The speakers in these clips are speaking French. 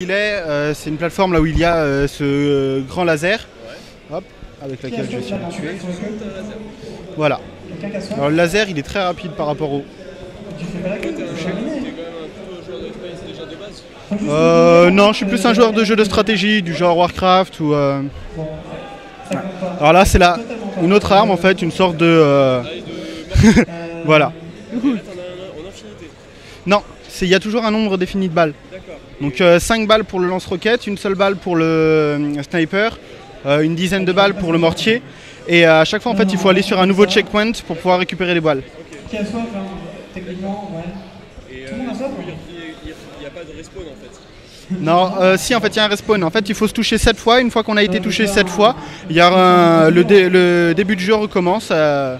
Il est, euh, c'est une plateforme là où il y a euh, ce euh, grand laser, hop, avec laquelle je vais essayer de le tuer. Voilà. Alors le laser, il est très rapide par rapport au. Euh, non, je suis plus un joueur de jeux de stratégie, du genre Warcraft ou. euh, Alors là, c'est là une autre arme en fait, une sorte de. euh, voilà. Non, c'est- il y a toujours un nombre défini de balles. Donc 5 balles pour le lance-roquette, une seule balle pour le euh, sniper, euh, une dizaine de balles pour le mortier. Et euh, à chaque fois, en fait, il faut aller sur un nouveau checkpoint pour pouvoir récupérer les balles. Qui a soif, hein, techniquement, ouais. Et Tout le monde a soif hein. il n'y a pas de respawn en fait. Non, euh, si, en fait, il y a un respawn. En fait, il faut se toucher 7 fois. Une fois qu'on a été touché 7 fois, il y a un- le, dé- le début du jeu recommence. euh,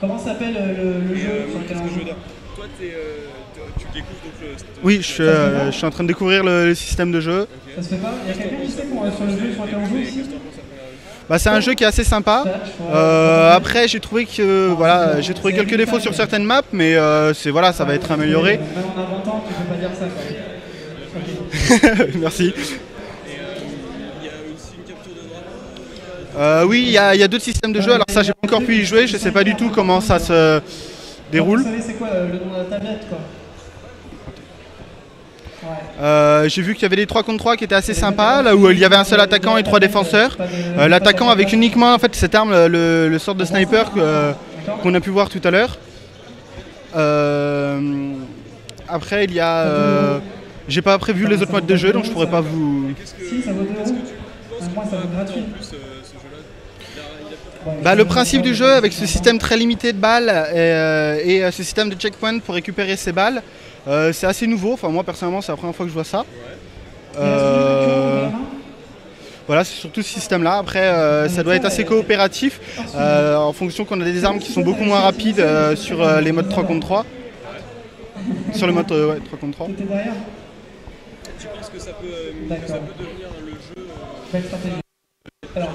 Comment s'appelle euh, le, le jeu Euh, sur lequel Qu'est-ce Toi, t'es, euh, t'es- tu découvres donc le. Oui, je, suis, euh, je suis en train de découvrir le, le système de jeu. Ça se fait pas Il y a quelqu'un qui sait sur le jeu sur lequel on joue ici Bah, c'est un jeu qui est assez sympa. Euh, après, j'ai trouvé que voilà, j'ai trouvé quelques défauts sur certaines maps, mais euh, c'est voilà, ça va être amélioré. Même en inventant, tu peux pas dire ça. quoi. Merci. Il y a aussi une capture de droite. Euh, oui, il y, a il y a d'autres systèmes de jeu. Alors ça, j'ai pas encore pu y jouer. Je sais pas du tout comment ça se déroule. Vous savez, c'est quoi euh, le nom de la tablette, quoi Ouais. Euh, j'ai vu qu'il y avait des 3 contre 3 qui étaient assez sympas, là où il y avait un seul attaquant et trois défenseurs. Euh, L'attaquant avec uniquement en fait cette arme, le, le sort de sniper euh, qu'on a pu voir tout à l'heure. Euh, après, il y a. euh, j'ai pas prévu les autres modes de jeu, donc je pourrais pas vous. Si, ça vaut 2 euros. Moi, ça vaut gratuit. Bah, le principe du jeu, avec ce système très limité de balles et, euh, et, euh, ce système de checkpoint pour récupérer ses balles, euh, c'est assez nouveau. Enfin, moi personnellement, c'est la première fois que je vois ça. Euh, Voilà, c'est surtout ce système-là. Après, euh, ça doit être assez coopératif euh, en fonction qu'on a des armes qui sont beaucoup moins rapides euh, sur euh, les modes 3 contre 3. Sur le mode euh, ouais, 3 contre 3. T'es derrière Tu penses que ça peut, euh, que D'accord. ça peut devenir le jeu. euh. Alors,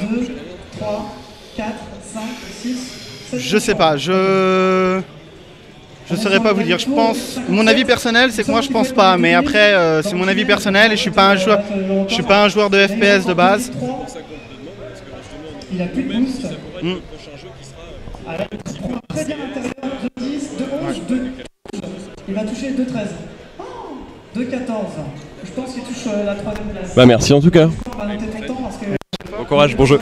1, 2, 3, 4, 5, 6, 7. Je sais pas, je. Je saurais pas vous dire. Je pense. Mon avis personnel, c'est que moi je pense pas. Mais après, euh, c'est mon avis personnel et je suis pas un joueur. Je suis pas un joueur de FPS de base. Il a plus de même boost. si ça pourrait être le prochain jeu qui sera. euh, Alors, très bien à l'intérieur, 2, 10, 2, 11, 2, 12. Il va toucher 2, 13. 2, 14. Je pense qu'il touche euh, la troisième place. Bah merci en tout cas. Bon courage, bon jeu.